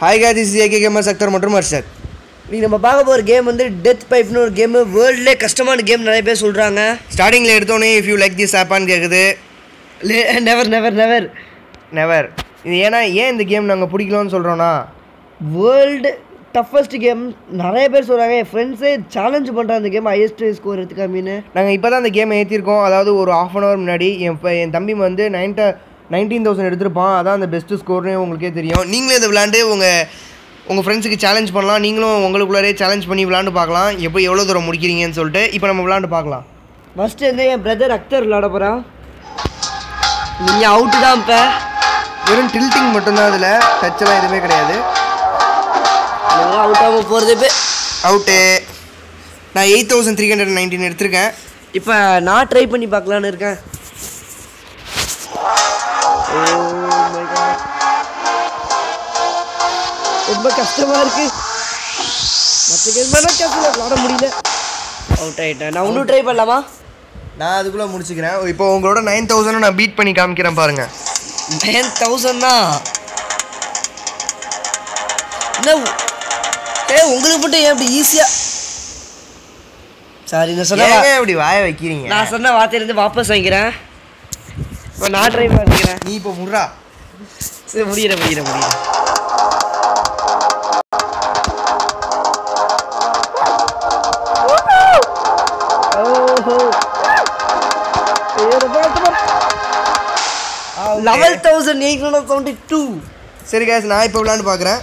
Hi கா this AK gamer சக்தர் மற்றும் ஹர்ஷத் இன்னைக்கு நம்ம பார்க்க போகிற கேம் வந்து டெத் பைப்னு ஒரு கேமு வேர்ல்ட்லே கஷ்டமான கேம் நிறைய பேர் சொல்கிறாங்க ஸ்டார்டிங்கில் எடுத்தோன்னே இஃப் யூ லைக் திஸ் ஆப்பான்னு கேட்குது நெவர் நெவர் நெவர் நெவர் இது ஏன்னா ஏன் இந்த கேம் நாங்கள் பிடிக்கலன்னு சொல்கிறோன்னா வேர்ல்டு டஃபஸ்ட் கேம் நிறைய பேர் சொல்கிறாங்க என் ஃப்ரெண்ட்ஸே சேலஞ்ச் பண்ணுறாங்க அந்த கேம் ஹையஸ்ட் ஸ்கோர் எடுத்துக்காமின்னு. நாங்கள் இப்போ தான் அந்த கேமை ஏற்றிருக்கோம் அதாவது ஒரு ஆஃப் அன் ஹவர் முன்னாடி என் ப- என் தம்பி வந்து நைன்ட்ட நைன்டீன் தௌசண்ட் எடுத்திருப்பான். அதான் அந்த பெஸ்ட்டு ஸ்கோர்னு உங்களுக்கே தெரியும். நீங்களே இதை விளாண்டு உங்கள் உங்கள் ஃப்ரெண்ட்ஸுக்கு சேலஞ்ச் பண்ணலாம். நீங்களும் உங்களுக்குள்ளாரே சேலஞ்ச் பண்ணி விளாண்டு பார்க்கலாம். எப்படி எவ்வளோ தூரம் முடிக்கிறீங்கன்னு சொல்லிட்டு இப்போ நம்ம விளாண்டு பார்க்கலாம். ஃபஸ்ட்டு வந்து என் பிரதர் அக்தர் விளாட போகிறான் நீங்கள் அவுட்டு தான் இப்போ. வெறும் டில்ட்டிங் மட்டும்தான் அதில். டச்செல்லாம் எதுவுமே கிடையாது. அவுட் ஆகாம போகிறது இப்போ. அவுட்டு நான் eight thousand three hundred nineteen எடுத்திருக்கேன். இப்போ நான் ட்ரை பண்ணி பார்க்கலான்னு இருக்கேன். ரொம்ப கஷ்டமா இருக்கு. மற்ற கேம் கஷ்டம் விளாட முடியல. அவுட் ஆயிட்டேன். நான் இன்னும் ட்ரை பண்ணலாமா? நான் அதுக்குள்ளே முடிச்சுக்கிறேன். இப்போ உங்களோட நைன் தௌசண்ட் நான் பீட் பண்ணி காமிக்கிறேன் பாருங்கள் நைன் தௌசண்ட் தான் என்ன ஏ உங்களுக்கு மட்டும் ஏன் இப்படி ஈஸியா சாரி நான் சொன்ன இப்படி வாய வைக்கிறீங்க? நான் சொன்ன வார்த்தையிலேருந்து வாபஸ் வாங்கிக்கிறேன். இப்போ நான் ட்ரை பண்ணிக்கிறேன். நீ இப்போ முட்றா. சரி முடியிற முடியிற முடியிற. Level thousand eight hundred seventy two சரி கேஸ் நான் இப்போ விளாண்டு பார்க்குறேன்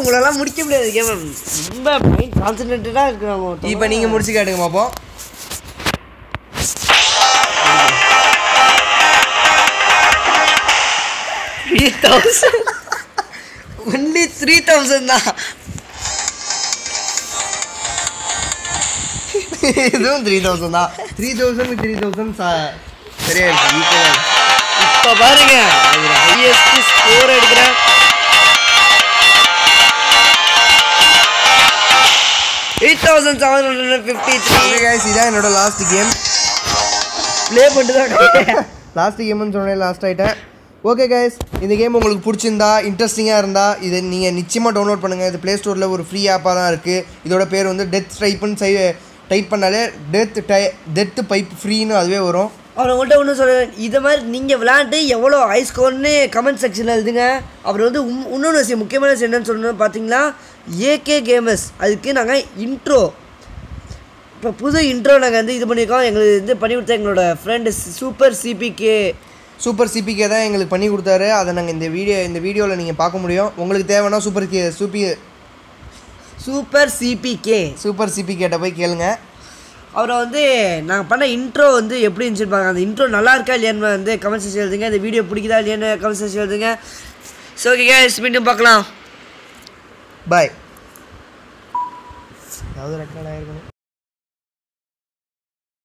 உங்களெல்லாம் முடிக்க முடியாது. கேம் ரொம்ப மைண்ட் கான்சன்ட்ரேட்டடாக இருக்கிறாங்க இப்போ நீங்கள் முடிச்சு கேட்டுங்க பார்ப்போம் three thousand only three thousand தான். இதுவும் த்ரீ தௌசண்ட் தான். த்ரீ தௌசண்ட் த்ரீ தௌசண்ட் சரியா இருக்கு. இப்போ பாருங்க. Thousand seven hundred fifty three guys இதான் என்னோட லாஸ்ட் கேம் ப்ளே பண்ணிட்டு தான் லாஸ்ட் கேம்னு சொன்னேன் லாஸ்ட் ஆகிட்டேன் ஓகே கைஸ் இந்த கேம் உங்களுக்கு பிடிச்சிருந்தா இன்ட்ரெஸ்டிங்காக இருந்தால் இதை நீங்கள் நிச்சயமாக டவுன்லோட் பண்ணுங்கள் இது ப்ளே ஸ்டோரில் ஒரு ஃப்ரீ ஆப்பாக தான் இருக்குது இதோட பேர் வந்து டெத் டைப்புன்னு சை டைப் பண்ணாலே டெத் டை டெத் பைப் ஃப்ரீன்னு அதுவே வரும். அவர் உங்கள்கிட்ட ஒன்று சொல்கிறேன் இதை மாதிரி நீங்கள் விளாண்டு எவ்வளோ ஹை ஸ்கோர்னு கமெண்ட் செக்ஷனில் எழுதுங்க. அப்புறம் வந்து இன்னொன்று விஷயம் முக்கியமான விஷயம் என்னன்னு சொல்லணும் பார்த்தீங்களா? ஏகே கேமர்ஸ் அதுக்கு நாங்கள் இன்ட்ரோ இப்போ புது இன்ட்ரோ நாங்கள் வந்து இது பண்ணியிருக்கோம் எங்களுக்கு இது பண்ணி கொடுத்த எங்களோட friend super CBK super CBK தான் எங்களுக்கு பண்ணி கொடுத்தாரு. அதை நாங்கள் இந்த வீடியோ இந்த வீடியோவில் நீங்கள் பார்க்க முடியும். உங்களுக்கு தேவைன்னா சூப்பர் கே சூப்பி சூப்பர் சிபிகே சூப்பர் சிபிகேட்ட போய் கேளுங்க. அவரை வந்து நாங்கள் பண்ண இன்ட்ரோ வந்து எப்படி இருந்துச்சு பாருங்க. அந்த இன்ட்ரோ நல்லா இருக்கா இல்லையான்னு வந்து கமெண்ட் செக்ஷன் எழுதுங்க. இந்த வீடியோ பிடிக்குதா இல்லையான்னு கமெண்ட் செக்ஷன் எழுதுங்க. ஸோ ஓகே மீண்டும் பார்க்கலாம். பாய் ஏதாவது ரெக்கார்ட் ஆகிருக்கணும்